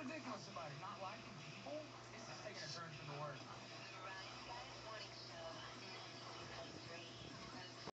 ridiculous about it? Not like